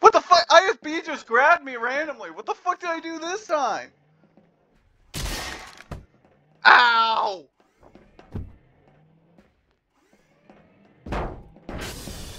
What the fuck? ISB just grabbed me randomly. What the fuck did I do this time? Ow!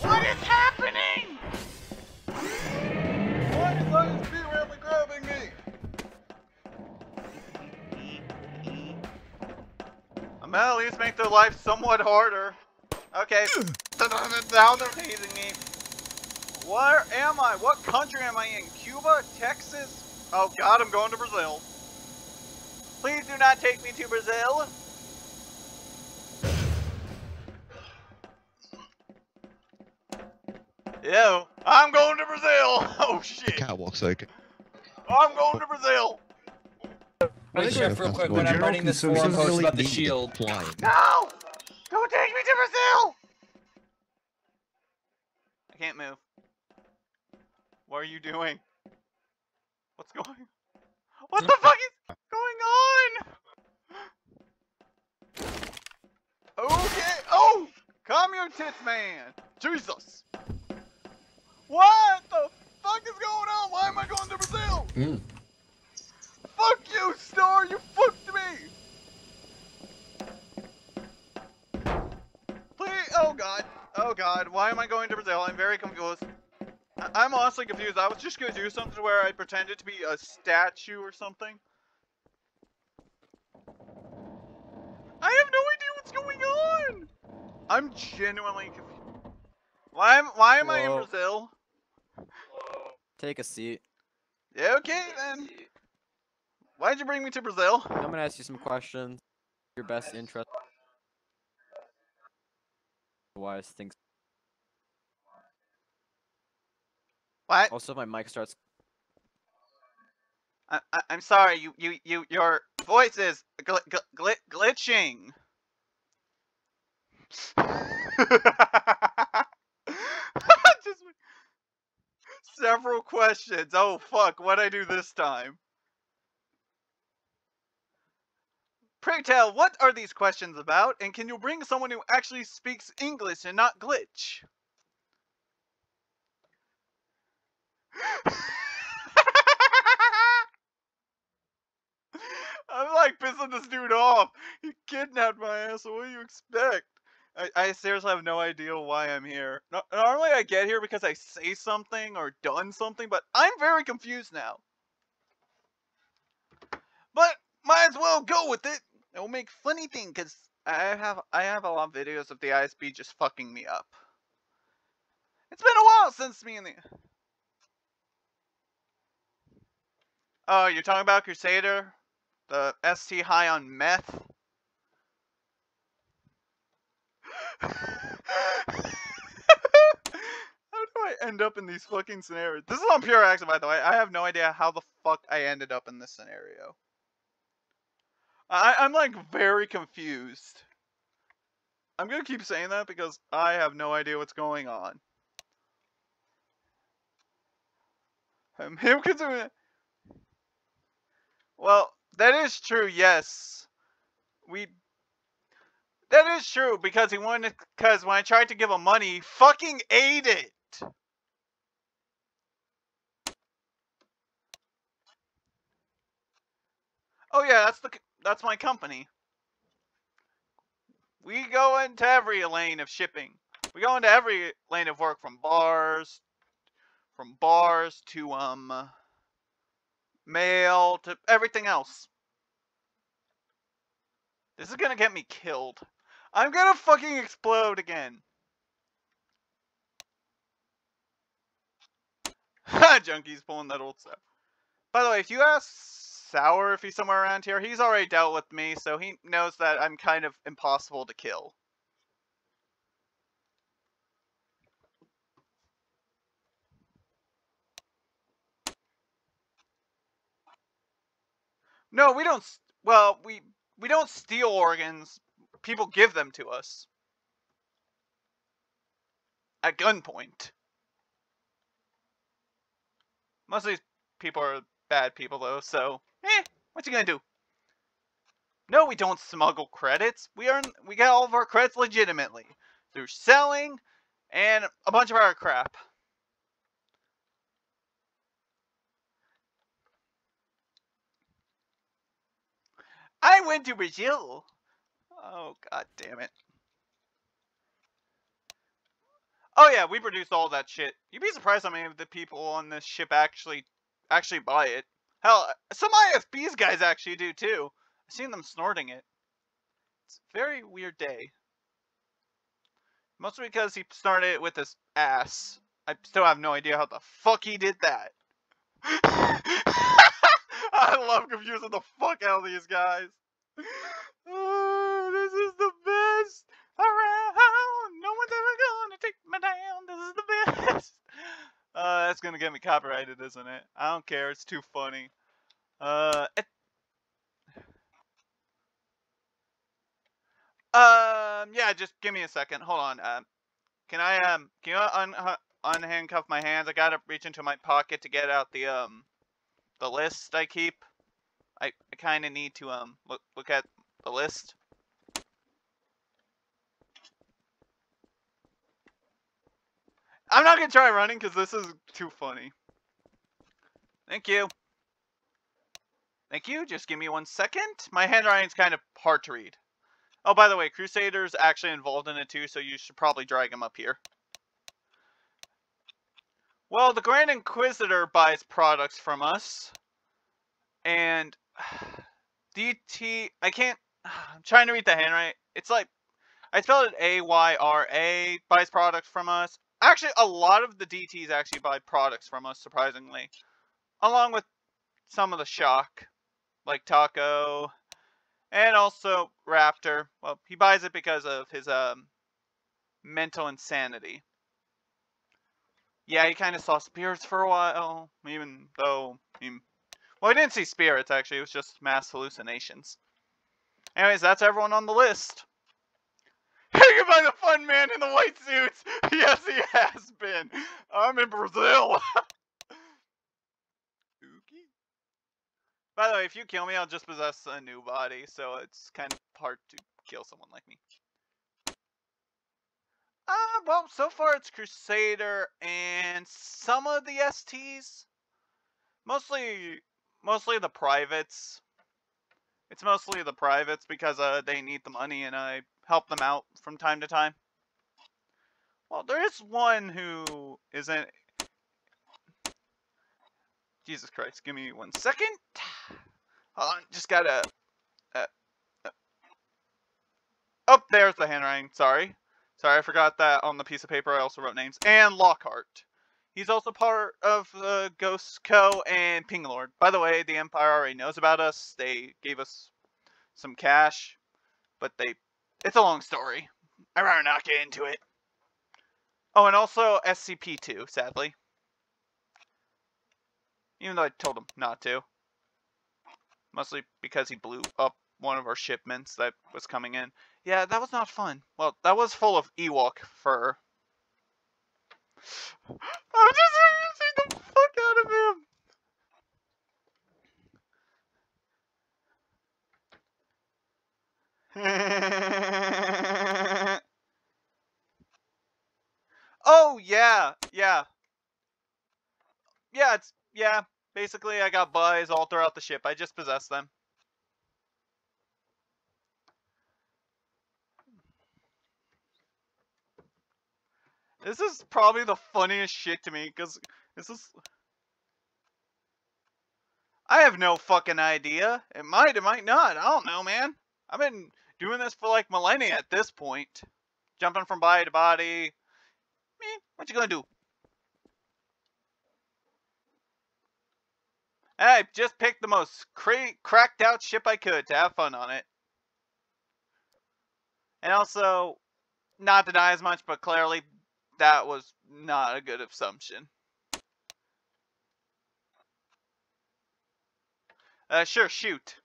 What is happening? Why is ISB randomly grabbing me? I'm gonna at least make their life somewhat harder. Okay. Hmm. now they're tasing me. Where am I? What country am I in? Cuba? Texas? Oh god, I'm going to Brazil. Please do not take me to Brazil. Ew. I'm going to Brazil. Oh shit. Catwalk's okay. I'm going to Brazil. Wait, Chef, real quick, when Well, I'm writing this general forum consensus post about the shield, Flying. No! Don't take me to Brazil! I can't move. What are you doing? What's going What the fuck is going on? Okay. Oh! Calm your tits, man. Jesus. What the fuck is going on? Why am I going to Brazil? Mm. Fuck you, Star! You fucked me! Please, oh god, oh god, why am I going to Brazil? I'm very confused. I- I'm honestly confused. I was just gonna do something where I pretended to be a statue or something. I have no idea what's going on! I'm genuinely confused. Why am, why am I in Whoa. Brazil? Take a seat. Yeah, okay then. Why'd you bring me to Brazil? I'm gonna ask you some questions. Your best interest. Wise things. What? Also, my mic starts. I, I, I'm sorry, you, you, you, your voice is gl gl gl glitching. Just several questions. Oh fuck, what'd I do this time? Pray tell, what are these questions about? And can you bring someone who actually speaks English and not glitch? I'm like pissing this dude off. He kidnapped my ass. What do you expect? I, I seriously have no idea why I'm here. No, normally I get here because I say something or done something, but I'm very confused now. But might as well go with it. It will make funny thing because I have I have a lot of videos of the ISB just fucking me up. It's been a while since me and the. Oh, you're talking about Crusader? The ST high on meth? How do I end up in these fucking scenarios? This is on pure accident, by the way. I have no idea how the fuck I ended up in this scenario. I, I'm like very confused. I'm gonna keep saying that because I have no idea what's going on. Um, him considering well, that is true, yes. We That is true because he wanted because when I tried to give him money, he fucking ate it. Oh yeah, that's the that's my company. We go into every lane of shipping. We go into every lane of work from bars from bars to um mail to everything else. This is gonna get me killed. I'm gonna fucking explode again. Ha! Junkie's pulling that old stuff. By the way, if you ask Sour if he's somewhere around here, he's already dealt with me, so he knows that I'm kind of impossible to kill. No, we don't. Well, we we don't steal organs. People give them to us at gunpoint. Most of these people are bad people, though. So, eh, what you gonna do? No, we don't smuggle credits. We earn we get all of our credits legitimately through selling and a bunch of our crap. I went to Brazil. Oh god damn it. Oh yeah, we produced all that shit. You'd be surprised how many of the people on this ship actually actually buy it. Hell, some ISB's guys actually do too. I've seen them snorting it. It's a very weird day. Mostly because he started it with his ass. I still have no idea how the fuck he did that. I love confusing the fuck out of these guys. Oh, this is the best around. No one's ever gonna take me down. This is the best. Uh, that's gonna get me copyrighted, isn't it? I don't care. It's too funny. Uh, um, yeah. Just give me a second. Hold on. Um, can I um, can you un unhandcuff my hands? I gotta reach into my pocket to get out the um, the list I keep. I, I kind of need to um look look at the list. I'm not gonna try running because this is too funny. Thank you. Thank you. Just give me one second. My handwriting's kind of hard to read. Oh, by the way, Crusader's actually involved in it too, so you should probably drag him up here. Well, the Grand Inquisitor buys products from us. And DT, I can't, I'm trying to read the handwriting. It's like, I spelled it A-Y-R-A, buys products from us. Actually, a lot of the DTs actually buy products from us, surprisingly. Along with some of the Shock, like Taco, and also Raptor. Well, he buys it because of his um, mental insanity. Yeah, he kind of saw spirits for a while, even though he... Well, he didn't see spirits, actually. It was just mass hallucinations. Anyways, that's everyone on the list. Hey, by the fun man in the white suits. Yes, he has been. I'm in Brazil. By the way, if you kill me, I'll just possess a new body, so it's kind of hard to kill someone like me. Uh, well, so far it's Crusader and some of the STs. Mostly, mostly the privates. It's mostly the privates because uh, they need the money and I help them out from time to time. Well, there is one who isn't... Jesus Christ, give me one second. Hold on, just gotta... Uh, uh. Oh, there's the handwriting, sorry. Sorry, I forgot that on the piece of paper I also wrote names. And Lockhart. He's also part of the Ghost Co. and Pinglord. By the way, the Empire already knows about us. They gave us some cash, but they it's a long story. I'd rather not get into it. Oh, and also SCP-2, sadly. Even though I told him not to. Mostly because he blew up one of our shipments that was coming in. Yeah, that was not fun. Well, that was full of Ewok fur. I'm just embarrassing the fuck out of him! oh yeah, yeah. Yeah, it's yeah. Basically I got buys all throughout the ship. I just possess them. This is probably the funniest shit to me, because this is... I have no fucking idea. It might, it might not. I don't know, man. I've been doing this for like millennia at this point. Jumping from body to body. Man, what you gonna do? I just picked the most cra cracked out ship I could to have fun on it. And also, not deny as much, but clearly that was not a good assumption. Uh, sure, shoot.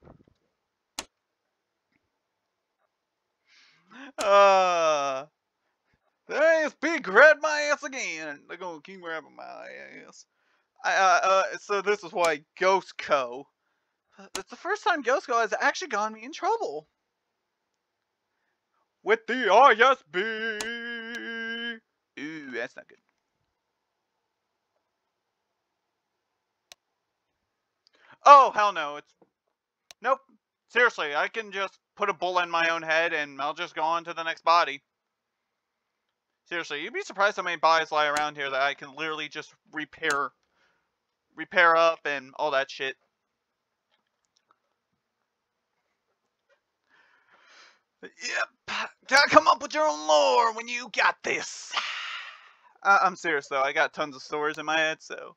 Uh, this big grab my ass again. They're gonna keep grabbing my ass. I, uh, uh, so this is why Ghost Co. It's the first time Ghost Co has actually gotten me in trouble. With the ISB. Ooh, that's not good. Oh, hell no. It's, nope. Seriously, I can just put a bullet in my own head and I'll just go on to the next body. Seriously, you'd be surprised how many bodies lie around here that I can literally just repair repair up and all that shit. Yep. Gotta come up with your own lore when you got this. Uh, I'm serious though. I got tons of stories in my head, so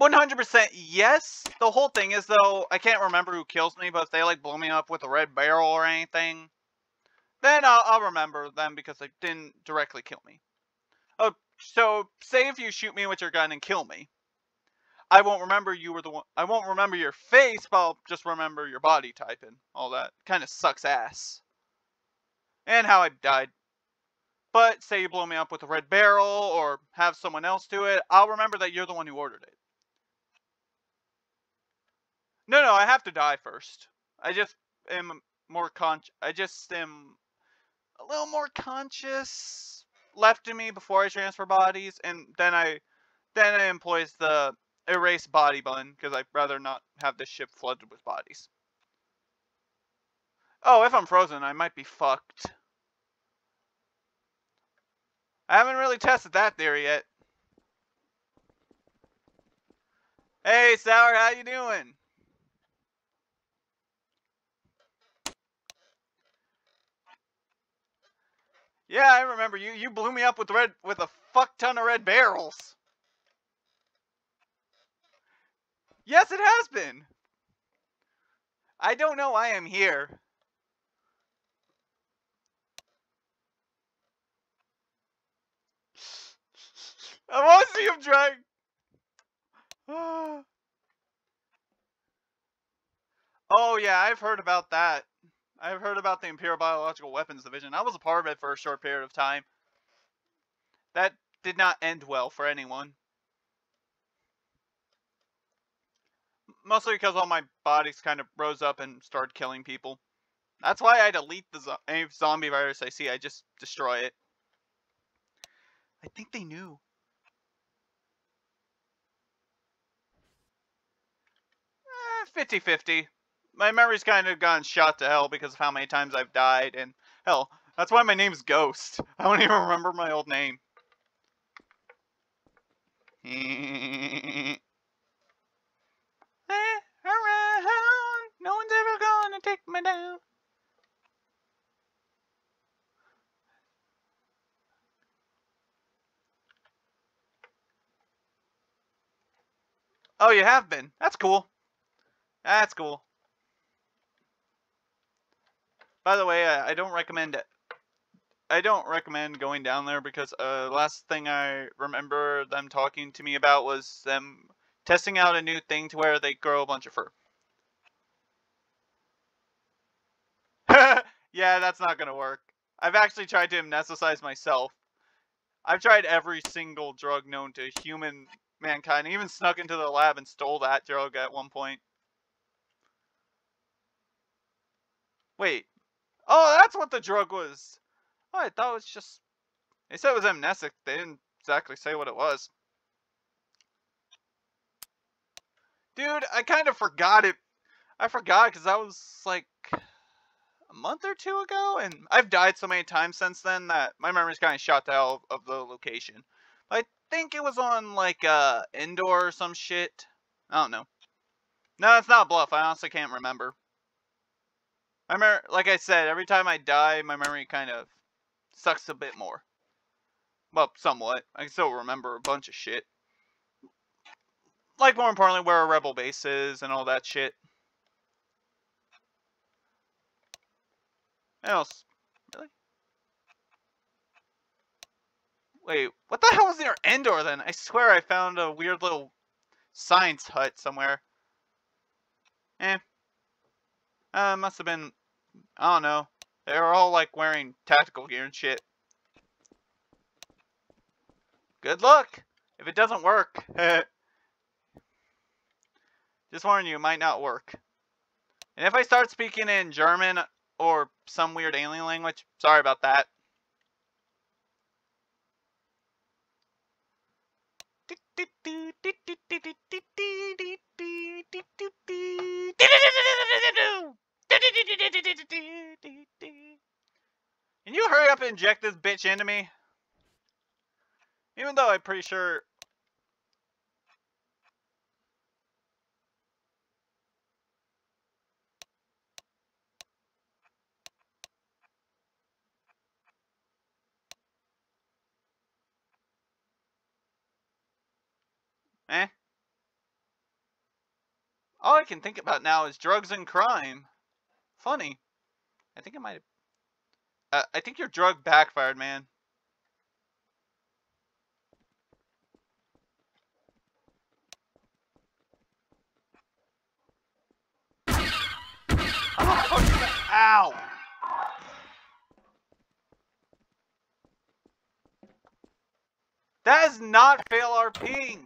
100% yes. The whole thing is though, I can't remember who kills me, but if they like blow me up with a red barrel or anything, then I'll, I'll remember them because they didn't directly kill me. Oh, so say if you shoot me with your gun and kill me, I won't remember you were the one. I won't remember your face, but I'll just remember your body type and all that. Kind of sucks ass. And how I died. But say you blow me up with a red barrel or have someone else do it, I'll remember that you're the one who ordered it. No, no, I have to die first. I just am more con. I just am a little more conscious left in me before I transfer bodies, and then I then I employs the erase body button because I'd rather not have this ship flooded with bodies. Oh, if I'm frozen, I might be fucked. I haven't really tested that theory yet. Hey, Sour, how you doing? Yeah, I remember you. You blew me up with red with a fuck ton of red barrels. Yes, it has been. I don't know why I am here. I want to see him drag. oh yeah, I've heard about that. I've heard about the Imperial Biological Weapons Division. I was a part of it for a short period of time. That did not end well for anyone. Mostly because all my bodies kind of rose up and started killing people. That's why I delete the zo zombie virus I see. I just destroy it. I think they knew. 50-50. Eh, my memory's kind of gone shot to hell because of how many times I've died, and hell, that's why my name's Ghost. I don't even remember my old name. around, no one's ever gonna take me down. Oh, you have been. That's cool. That's cool. By the way, I, don't recommend it. I don't recommend going down there because uh, last thing I remember them talking to me about was them testing out a new thing to where they grow a bunch of fur. yeah, that's not gonna work. I've actually tried to anesthetize myself. I've tried every single drug known to human mankind. I even snuck into the lab and stole that drug at one point. Wait, Oh, that's what the drug was. Oh, I thought it was just... They said it was amnesic. They didn't exactly say what it was. Dude, I kind of forgot it. I forgot because that was like a month or two ago, and I've died so many times since then that my memory's kind of shot out of the location. I think it was on like uh Endor or some shit. I don't know. No, it's not bluff. I honestly can't remember. I remember, like I said, every time I die, my memory kind of sucks a bit more. Well, somewhat. I can still remember a bunch of shit. Like, more importantly, where a rebel base is and all that shit. What else? Really? Wait, what the hell was near Endor then? I swear I found a weird little science hut somewhere. Eh. Uh, must have been, I don't know. They were all like wearing tactical gear and shit. Good luck! If it doesn't work, just warning you, it might not work. And if I start speaking in German or some weird alien language, sorry about that. Inject this bitch into me? Even though I'm pretty sure. Eh? All I can think about now is drugs and crime. Funny. I think I might have. Uh, I think your drug backfired, man. Ow! That is not fail RPing.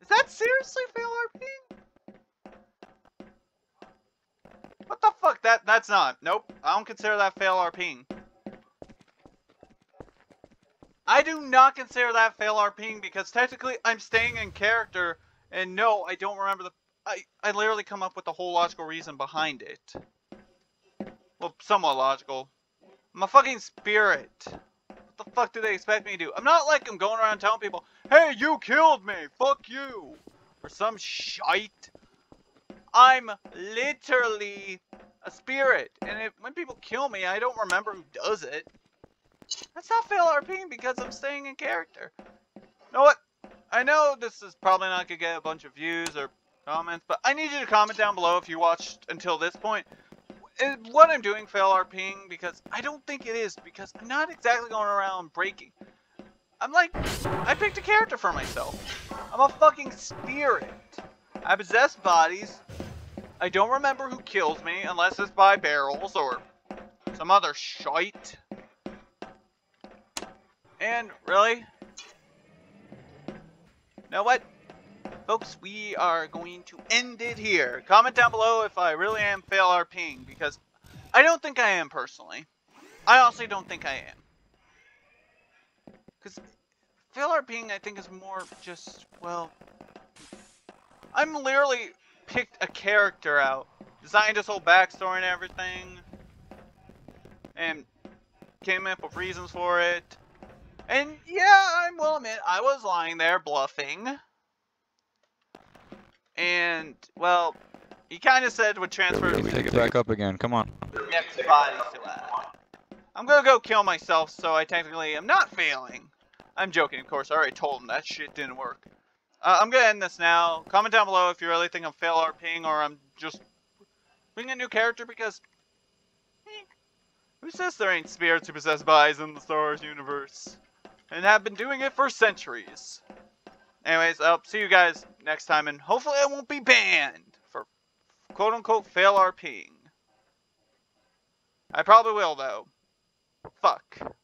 Is that seriously fail our What the fuck? That that's not. Nope. I don't consider that fail RPing. I do not consider that fail RPing because technically I'm staying in character and no, I don't remember the I I literally come up with the whole logical reason behind it. Well, somewhat logical. I'm fucking spirit. What the fuck do they expect me to do? I'm not like I'm going around telling people, hey, you killed me, fuck you, or some shite. I'm literally a spirit, and if, when people kill me, I don't remember who does it. That's not fail RPing because I'm staying in character. You know what? I know this is probably not gonna get a bunch of views or comments, but I need you to comment down below if you watched until this point. Is what I'm doing fail RPing because I don't think it is because I'm not exactly going around breaking. I'm like, I picked a character for myself. I'm a fucking spirit. I possess bodies. I don't remember who kills me unless it's by barrels or some other shite. And really? Know what? Folks, we are going to end it here. Comment down below if I really am fail RPing, because I don't think I am personally. I honestly don't think I am. Because fail RPing, I think, is more just, well... I'm literally picked a character out, designed his whole backstory and everything, and came up with reasons for it. And yeah, I will admit, I was lying there bluffing. And, well, he kind of said would transfer Let me take it back up again. Come on. next body to I'm gonna go kill myself, so I technically am not failing. I'm joking, of course. I already told him that shit didn't work. Uh, I'm gonna end this now. Comment down below if you really think I'm fail RPing or I'm just being a new character because eh, who says there ain't spirits who possess bodies in the Star Wars universe and have been doing it for centuries. Anyways, I'll see you guys next time, and hopefully I won't be banned for quote-unquote fail RPing. I probably will, though. Fuck.